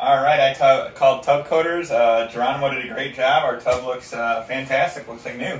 All right, I t- called Tub Coaters. Uh, Geronimo did a great job. Our tub looks uh, fantastic. Looks like new.